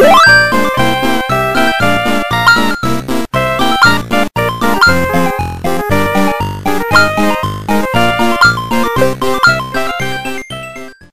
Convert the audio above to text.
何?